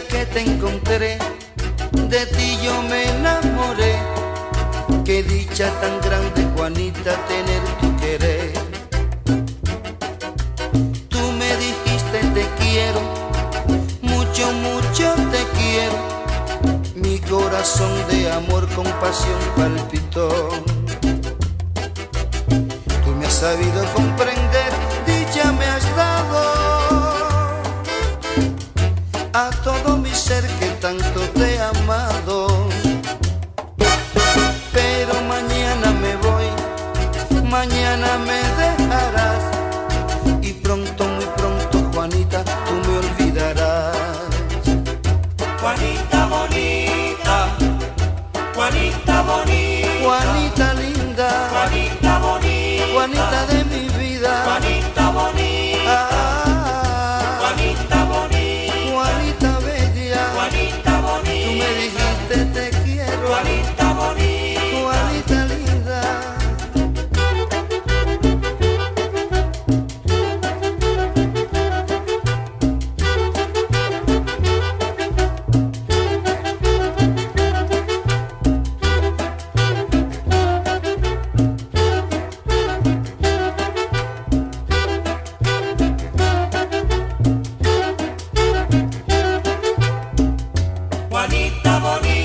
que te encontré, de ti yo me enamoré. Qué dicha tan grande, Juanita, tener tu querer. Tú me dijiste te quiero, mucho, mucho te quiero. Mi corazón de amor con pasión palpitó. Tú me has sabido comprender Juanita de mi vida. Juanita bonita, bonita.